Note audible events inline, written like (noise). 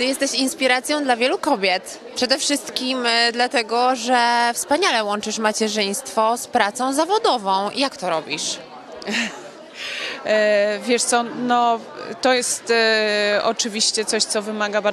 Ty jesteś inspiracją dla wielu kobiet. Przede wszystkim e, dlatego, że wspaniale łączysz macierzyństwo z pracą zawodową. Jak to robisz? (laughs) E, wiesz co, no to jest e, oczywiście coś, co wymaga bardzo